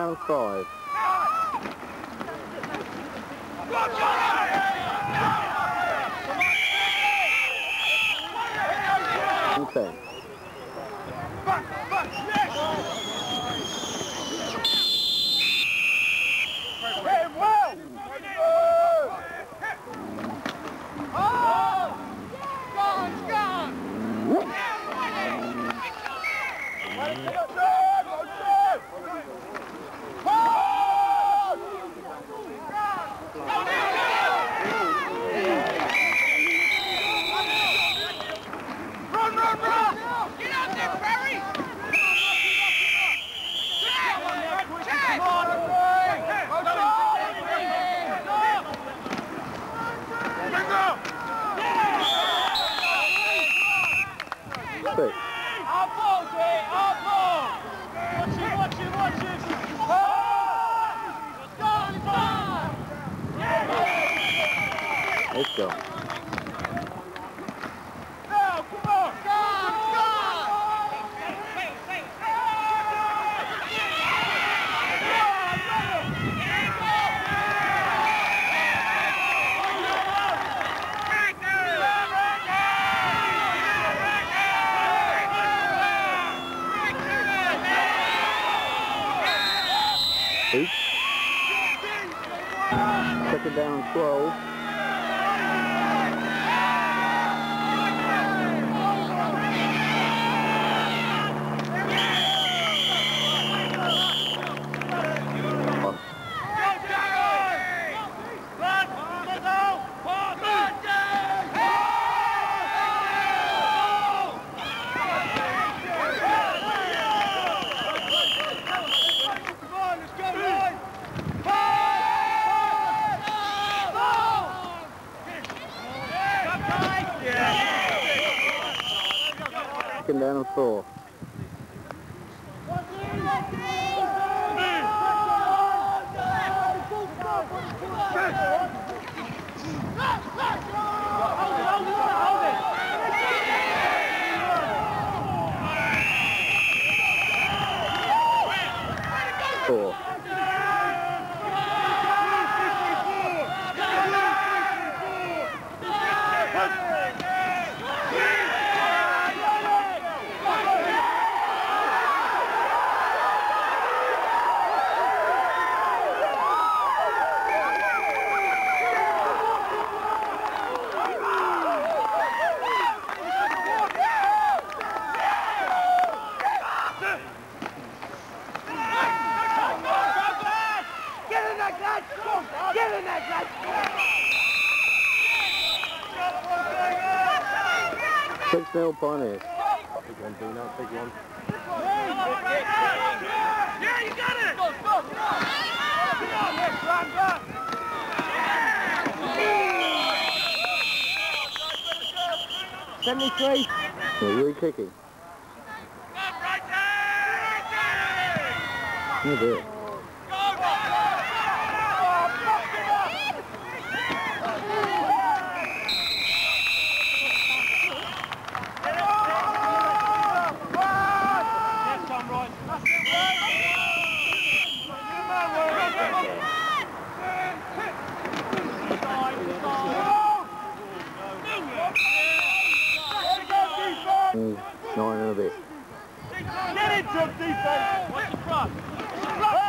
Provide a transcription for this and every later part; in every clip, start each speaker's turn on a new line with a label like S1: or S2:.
S1: round five.
S2: respect.
S1: Let's go. eight. Second down, 12. second down and four.
S2: Christ. Well, you're kicking. Come on,
S1: right there! 29 and a bit.
S2: Get into defense! What's the cross?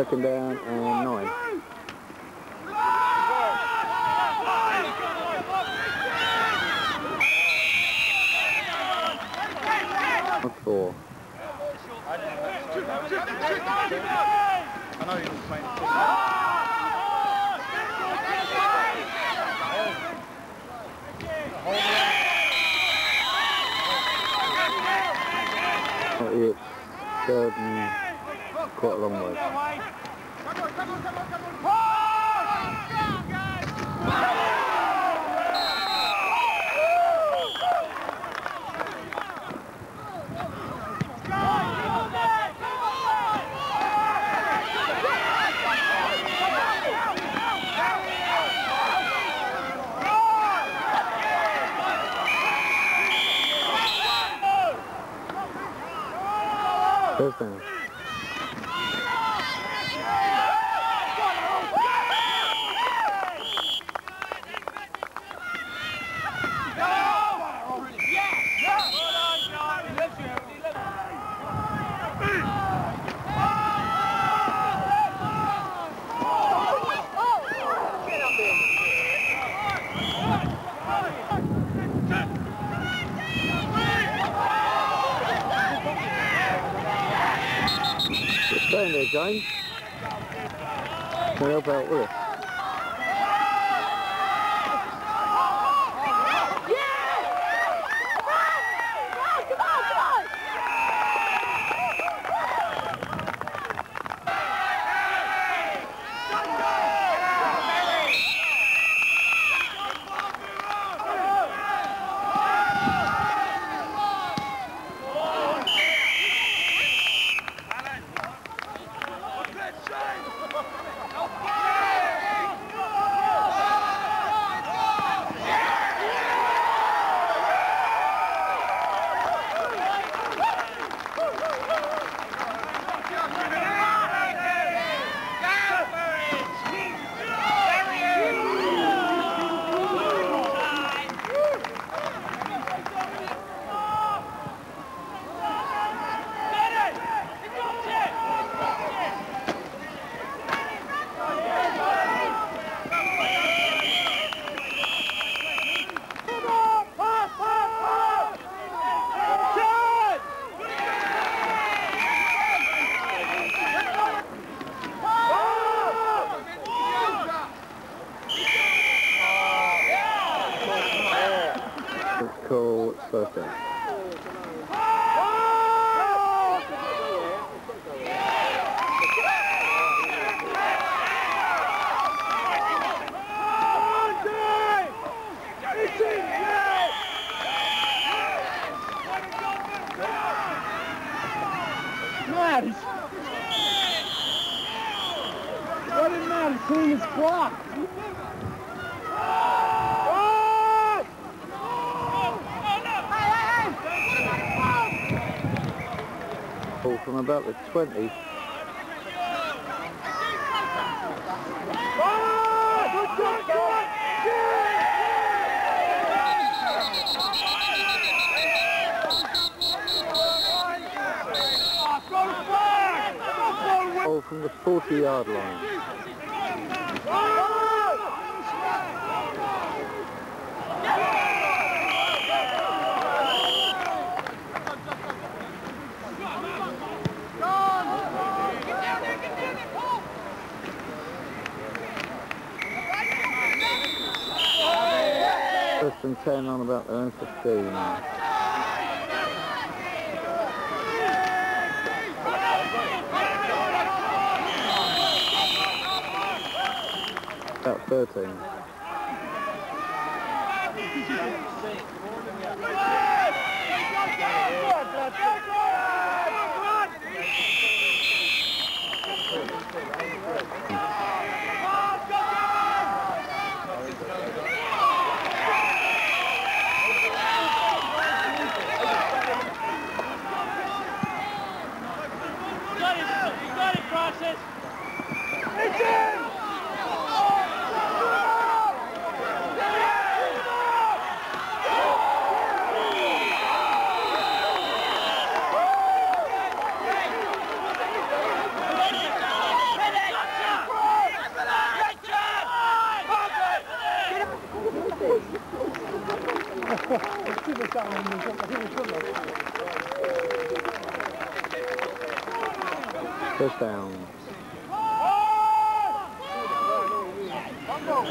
S1: Second down and nine. Yet. Quite a long way. First down. There, Can help out with it? Let's down.
S2: Matt, What did Matt clean his?
S1: From about the 20. Ball from the 40 yard line. First and 10 on about their own 15. About 13. Second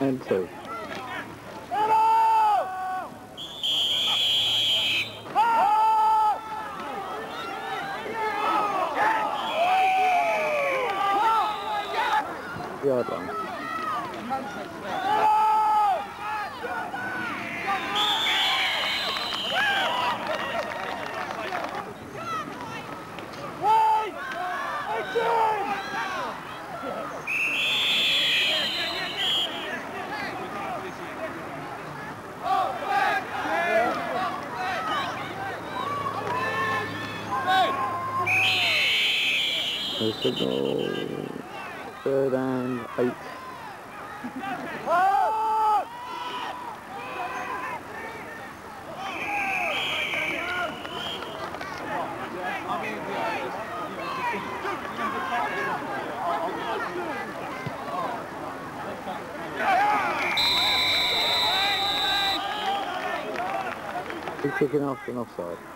S1: and two. Yard line. Signal. Third and eight. He's kicking off and offside.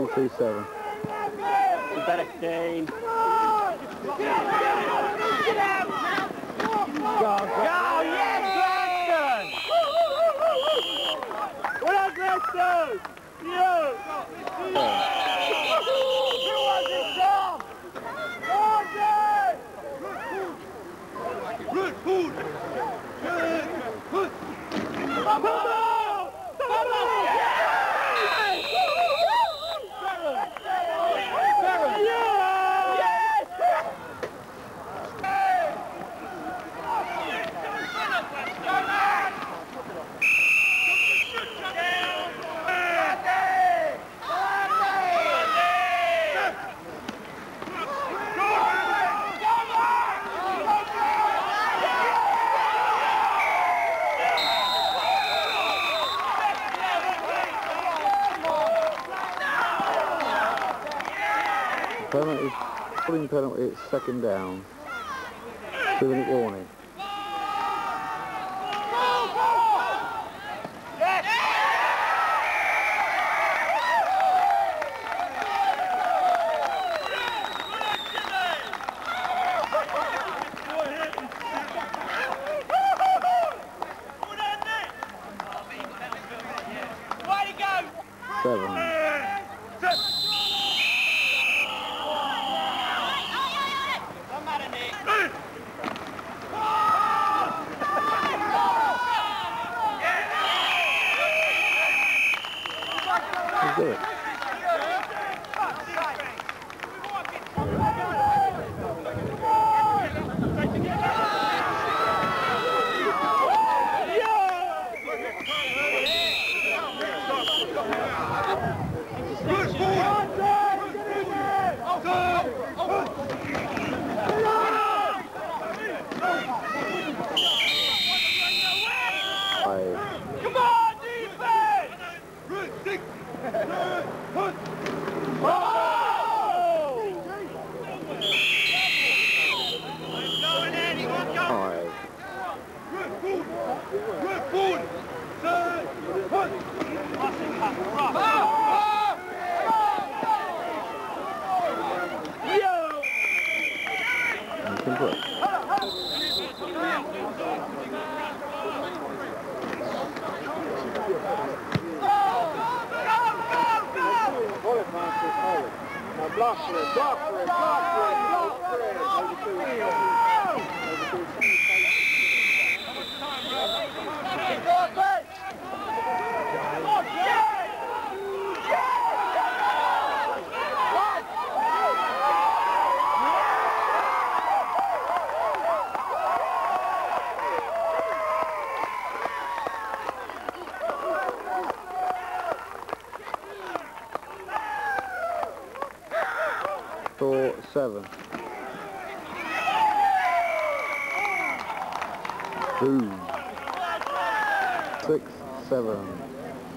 S1: Two, three, seven.
S2: Better Kane. Go, yes, Gladstone! Well done, Gladstone! You! Who was it, Tom? Come on! Come on! Yes!
S1: Penalty, pulling penalty, it's second down. Two minute warning. Do